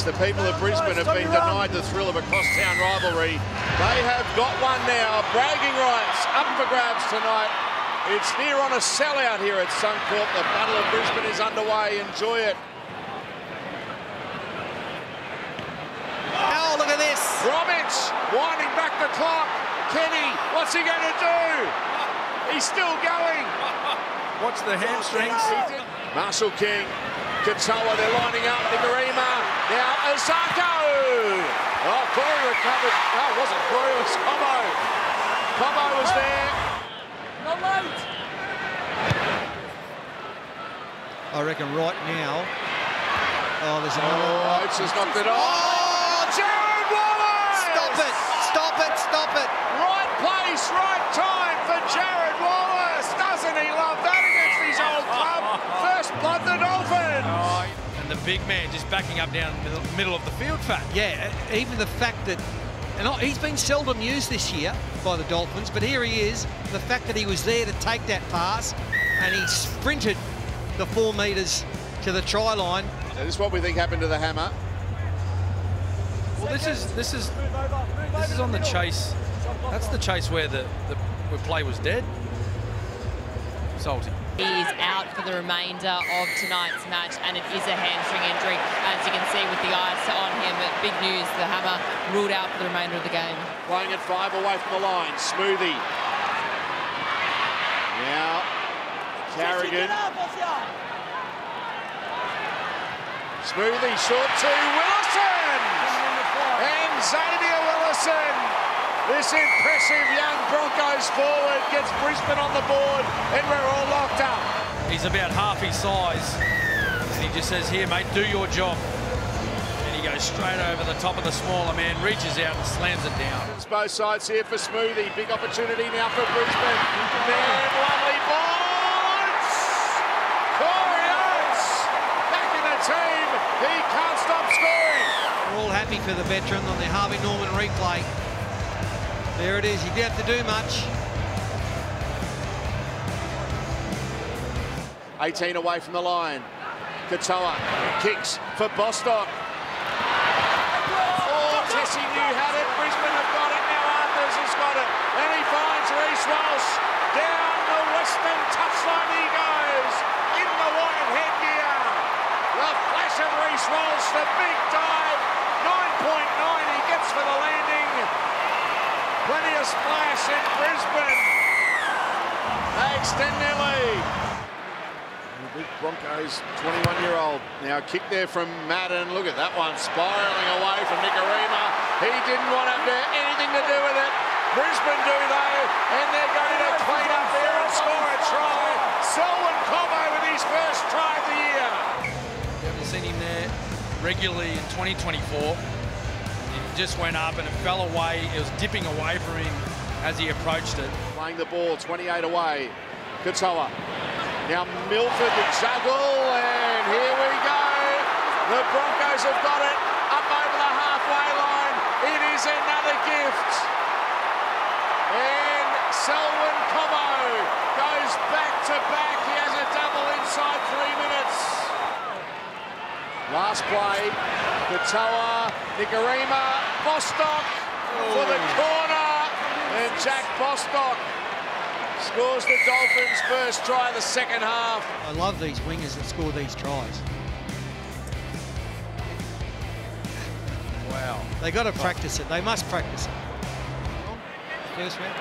is the people of Brisbane have been denied the thrill of a cross-town rivalry. They have got one now. Bragging rights up for grabs tonight. It's near on a sellout here at Suncorp. The Battle of Brisbane is underway. Enjoy it. Oh, look at this. Bromwich winding back the clock. Kenny, what's he going to do? He's still going. Watch the hamstrings. Marshall King, Katoa, they're lining up. Nikorima, now Isaako. Oh, Corey recovered. No, it wasn't Corey, it was Cobbo. Cobbo was there. Not late. I reckon right now. Oh, there's another. Oh, Oates has knocked it off. Oh, Jarrod Wallace! Stop it! Stop it! Stop it! Right place, right time for Jarrod Wallace. Big man just backing up down the middle of the field fat. Yeah, even the fact that, and he's been seldom used this year by the Dolphins, but here he is. The fact that he was there to take that pass, and he sprinted the four metres to the try line. And this is what we think happened to the hammer. Well, this is this is this is on the chase. That's the chase where the the where play was dead. Salty. He is out for the remainder of tonight's match, and it is a hamstring injury, as you can see with the ice on him. Big news, the hammer ruled out for the remainder of the game. Playing at five away from the line. Smoothie. Now, Carrigan. Smoothie short to Willison. And Xavier Willison. This impressive young Broncos forward gets Brisbane on the board, and we're all locked up. He's about half his size, and he just says, "Here, mate, do your job." And he goes straight over the top of the smaller man, reaches out and slams it down. It's both sides here for Smoothie. Big opportunity now for Brisbane. Man, lovely ball. Corey Oates back in the team. He can't stop scoring. We're all happy for the veteran on the Harvey Norman replay. There it is. He didn't have to do much. 18 away from the line. Katoa kicks for Bostock. Oh, Tesi Niu had it. Brisbane have got it. Now Arthars has got it. And he finds Reece Walsh. Down the western touchline he goes. In the white headgear. The flash of Reece Walsh. The big dive. 9.9 he gets for the landing. Plenty of splash in Brisbane. They extend their lead. Big Broncos 21-year-old. Now kick there from Madden. Look at that one, spiralling away from Nikorima. He didn't want to have anything to do with it. Brisbane do though, and they're going to clean up there and score a try. Selwyn Cobbo with his first try of the year. We haven't seen him there regularly in 2024. It just went up and it fell away. It was dipping away from him as he approached it. Playing the ball, 28 away. Katoa. Now Milford to juggle, and here we go. The Broncos have got it up over the halfway line. It is another gift. And Selwyn Cobbo goes back to back. He has a double inside three minutes. Last play, Katoa, Nikorima, Bostock for the oh. corner. And Jack Bostock scores the Dolphins' first try of the second half. I love these wingers that score these tries. Wow. They got to oh. practice it. They must practice it. First round.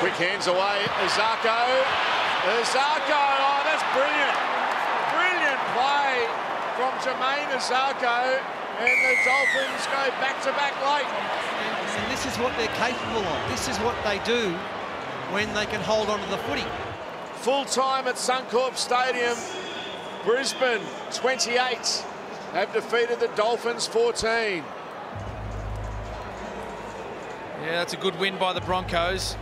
Quick hands away, Isaako. Isaako, oh, that's brilliant. Brilliant play from Jamayne Isaako. And the Dolphins go back-to-back late. And this is what they're capable of. This is what they do when they can hold on to the footy. Full time at Suncorp Stadium. Brisbane 28 have defeated the Dolphins 14. Yeah, that's a good win by the Broncos.